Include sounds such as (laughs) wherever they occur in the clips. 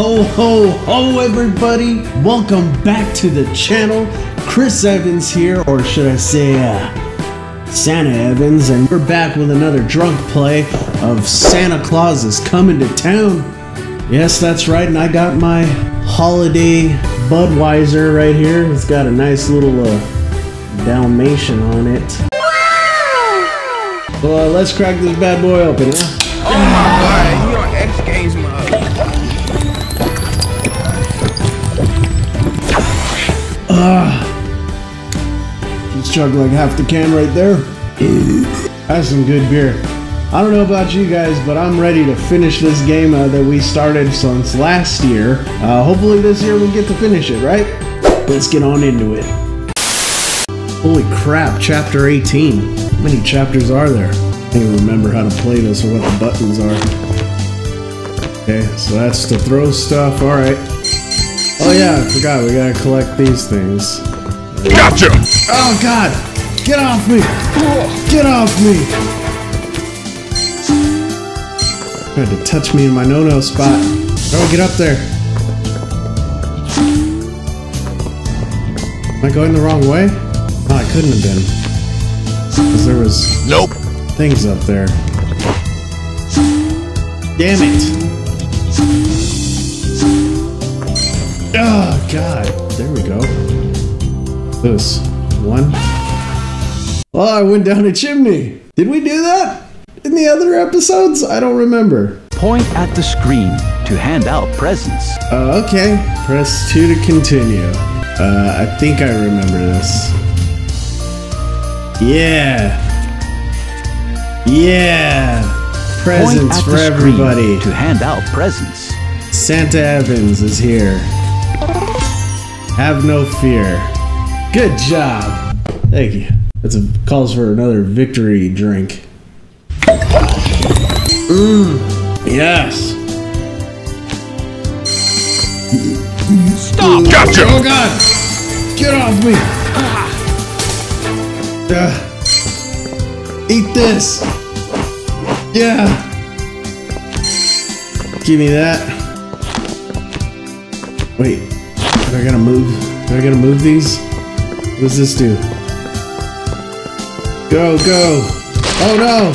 Ho ho ho everybody! Welcome back to the channel. Chris Evans here, or should I say uh, Santa Evans, and we're back with another drunk play of Santa Claus is coming to town. Yes, that's right, and I got my holiday Budweiser right here. It's got a nice little uh, Dalmatian on it. Well, uh, let's crack this bad boy open, huh? Oh my god, you on X Games mode. Chugged like half the can right there. That's some good beer. I don't know about you guys, but I'm ready to finish this game uh, that we started since last year. Uh, hopefully this year we get to finish it, right? Let's get on into it. Holy crap, chapter 18. How many chapters are there? I can't remember how to play this or what the buttons are. Okay, so that's to throw stuff, alright. Oh yeah, I forgot, we gotta collect these things. Gotcha! Oh god! Get off me! Get off me! Tried to touch me in my no-no spot. Oh, get up there! Am I going the wrong way? Oh, I couldn't have been. Because there was Nope. things up there. Damn it! Oh god, there we go. This one. Oh, I went down a chimney. Did we do that in the other episodes? I don't remember. Point at the screen to hand out presents. Uh, okay. Press two to continue. Uh, I think I remember this. Yeah. Yeah. Point Presents for everybody. to hand out presents. Santa Evans is here. Have no fear. Good job. Thank you. That's a calls for another victory drink. Mmm. Yes. Stop! Gotcha! Oh God! Get off me! Uh, eat this. Yeah. Give me that. Wait. Am I gonna move? Am I gonna move these? What does this do? Go, go! Oh no!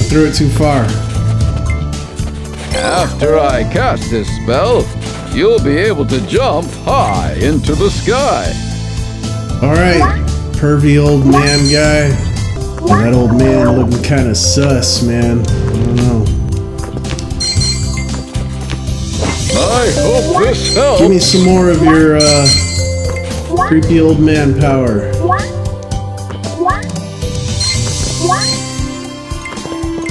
I threw it too far. After I cast this spell, you'll be able to jump high into the sky. Alright, pervy old man guy. That old man looking kind of sus, man. I don't know. I hope this helps. Give me some more of your uh, creepy old man power.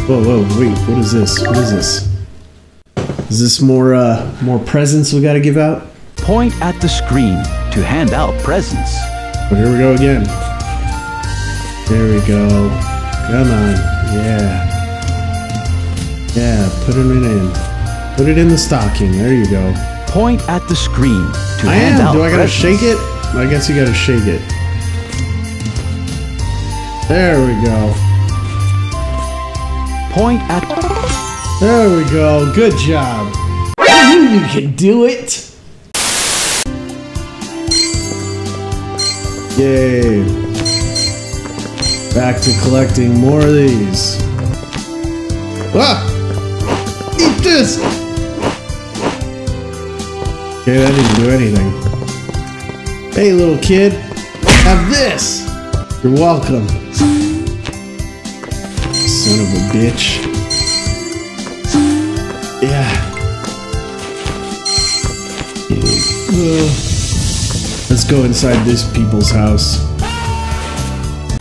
Whoa, whoa, wait, what is this? What is this? Is this more uh, more presents we gotta give out? Point at the screen to hand out presents. Oh, here we go again. There we go. Come on. Yeah. Yeah, put it in. Put it in the stocking. There you go. Point at the screen to I hand am. out Do I gotta presents. shake it? I guess you gotta shake it. There we go. Point at There we go. Good job. You can do it. Yay. Back to collecting more of these. Ah! Eat this! Okay, that didn't do anything. Hey, little kid. Have this! You're welcome. Son of a bitch. Yeah. Let's go inside this people's house.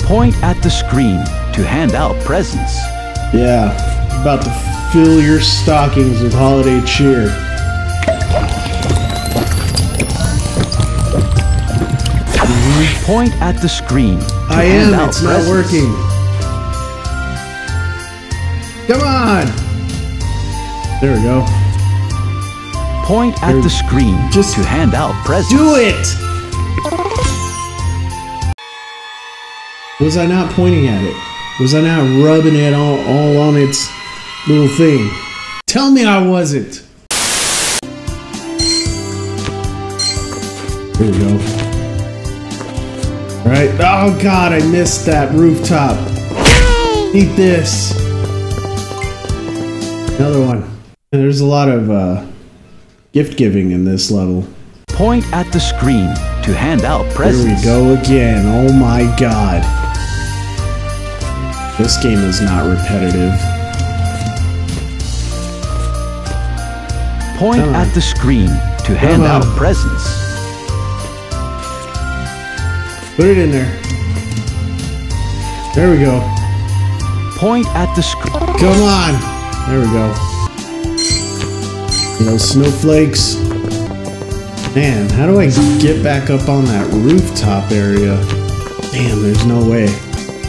point at the screen to hand out presents. Yeah. About to fill your stockings with holiday cheer. You point at the screen. I am. It's presents. not working. Come on. There we go. Point at the screen just to hand out presents. Do it. Was I not pointing at it? Was I not rubbing it all, all on its little thing? Tell me I wasn't. There we go. Right. Oh God, I missed that rooftop. Eat this. Another one. And there's a lot of uh, gift giving in this level. Point at the screen to hand out presents. Here we go again. Oh my God. This game is not repetitive. Point at the screen to hand out presents. Put it in there. There we go. Point at the screen. Come on. There we go. You know, snowflakes. Man, how do I get back up on that rooftop area? Damn, there's no way.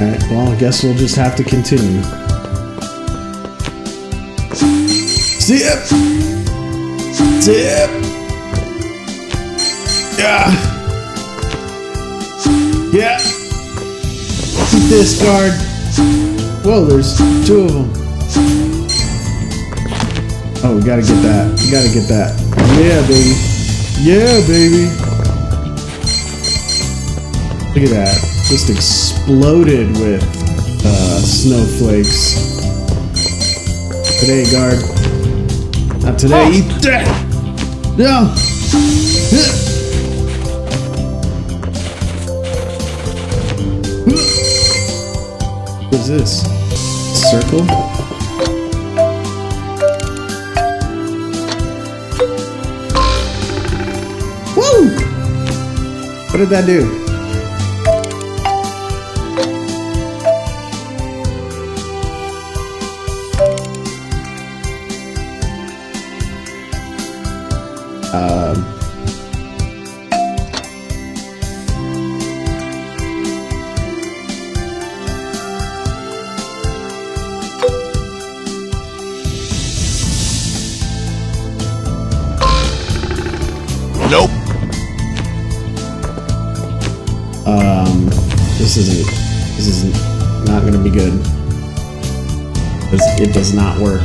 Alright, well, I guess we'll just have to continue. Zip! Zip! Yeah! Yeah! Keep this guard. Whoa, there's two of them. Oh, we gotta get that. We gotta get that. Yeah, baby. Yeah, baby. Look at that. Just exploded with uh, snowflakes. Today, guard. Not today. Eat that. No. What's this? Circle? Woo! What did that do? Um, this isn't. This isn't not gonna be good. It does not work.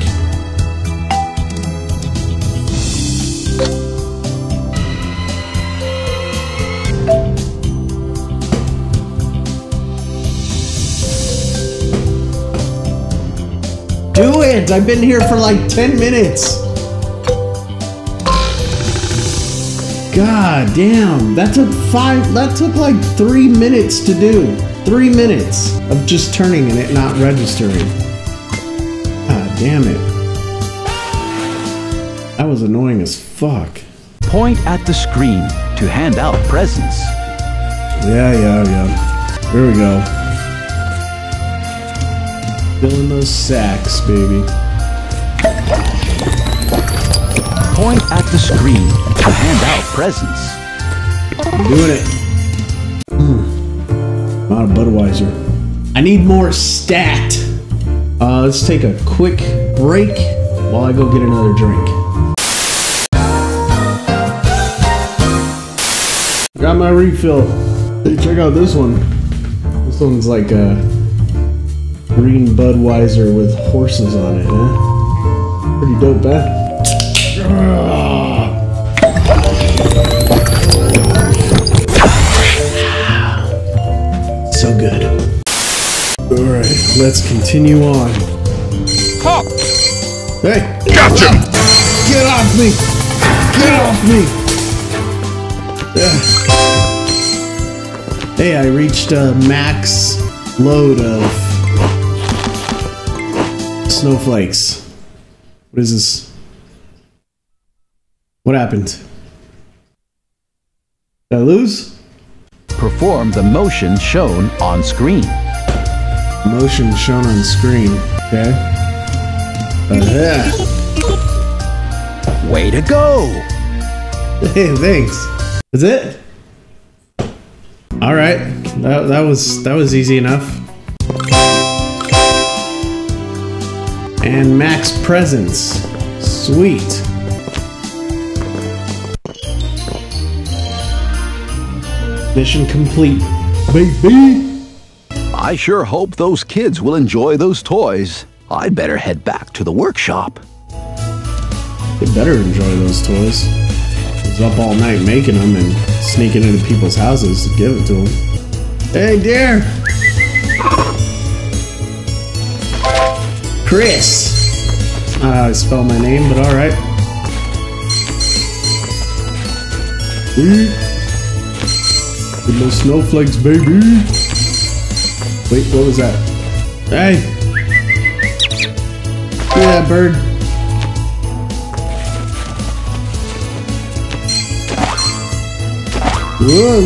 Do it! I've been here for like 10 minutes! God damn, that took five, that took like three minutes to do. Three minutes of just turning and it not registering. God damn it. That was annoying as fuck. Point at the screen to hand out presents. Yeah, yeah, yeah. Here we go. Filling those sacks, baby. Point at the screen to hand out presents. I'm doing it. Mm. Not a Budweiser. I need more stat. Uh, let's take a quick break while I go get another drink. Got my refill. Hey, check out this one. This one's like a green Budweiser with horses on it, huh? Pretty dope, huh? So good. Alright, let's continue on. Hawk. Hey! Gotcha. Get off me! Get off me! Ugh. Hey, I reached a max load of snowflakes. What is this? What happened? Did I lose? Perform the motion shown on screen. Motion shown on screen. Okay. Uh, Way to go! (laughs) Hey, thanks. That's it. All right, that, that was that was easy enough. And max presents, sweet. Mission complete, baby. I sure hope those kids will enjoy those toys. I'd better head back to the workshop. They better enjoy those toys. 'cause was up all night making them and sneaking into people's houses to give it to them. Hey, dear! Chris! Not how I spell my name, but alright. Sweet! Get no snowflakes, baby! Wait, what was that? Hey! Look at that bird. Whoa!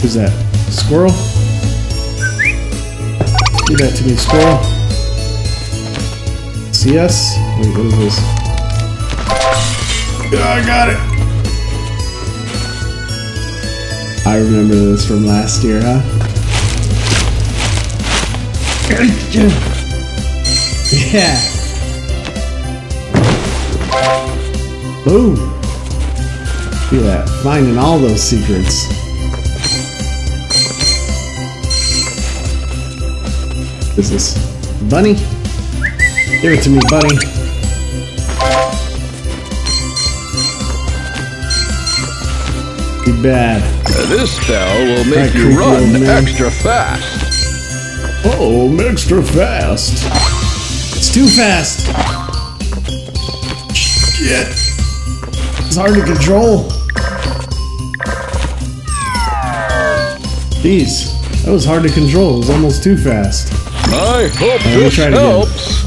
Who's that? Squirrel? Do that to me, squirrel. See us? Wait, what is this? Yeah, I got it! I remember this from last year, huh? (coughs) Yeah! Boom! Look at that, finding all those secrets. What is this? Bunny? Give it to me, bunny. Bad. This spell will make That you run extra fast. Oh, I'm extra fast. It's too fast. Shit. It's hard to control. Jeez, that was hard to control. It was almost too fast. I hope uh, this try it again. helps.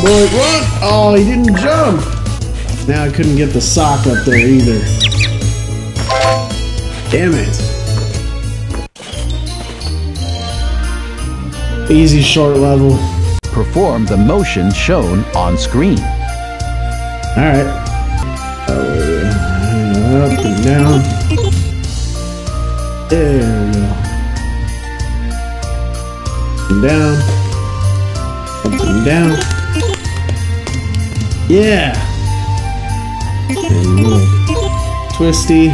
Boy, run! Oh, he didn't jump. Now I couldn't get the sock up there either. Damn it. Easy short level. Perform the motion shown on screen. Alright. Uh, up and down. There we go. And down. Up and down. Yeah! And little twisty.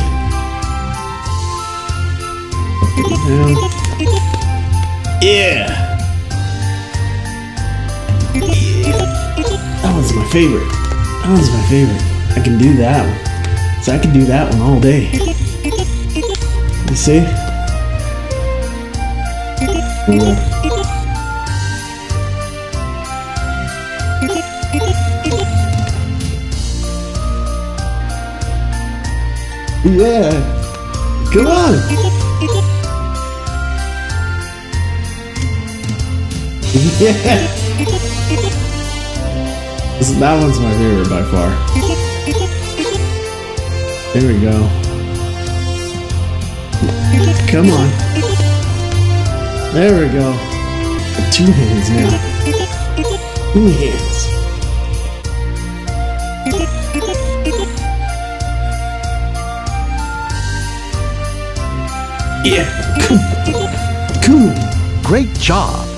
Down. Yeah! That one's my favorite. That one's my favorite. I can do that one. So I can do that one all day. You see? Yeah. Yeah. Come on. (laughs) Yeah. This- That one's my favorite by far. There we go. Come on. There we go. Two hands now. Two hands. Yeah. Cool. Great job!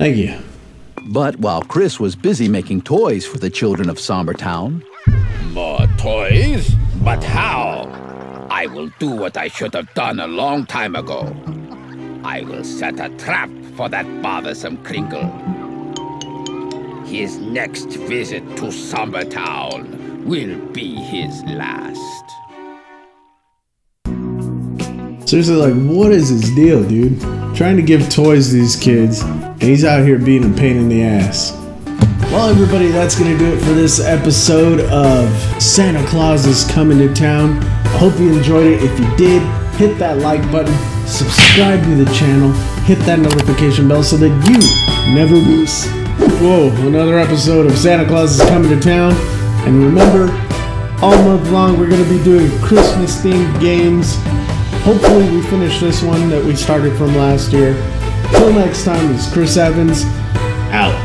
Thank you. But while Kris was busy making toys for the children of Somber Town, More toys? But how? I will do what I should have done a long time ago. I will set a trap for that bothersome Kringle. His next visit to Somber Town will be his last. Seriously, like, what is his deal, dude? Trying to give toys to these kids, and he's out here being a pain in the ass. Well, everybody, that's gonna do it for this episode of Santa Claus is Coming to Town. I hope you enjoyed it. If you did, hit that like button, subscribe to the channel, hit that notification bell so that you never miss. Whoa, another episode of Santa Claus is Coming to Town. And remember, all month long we're going to be doing Christmas themed games. Hopefully, we finish this one that we started from last year. Till next time, it's Chris Evans out.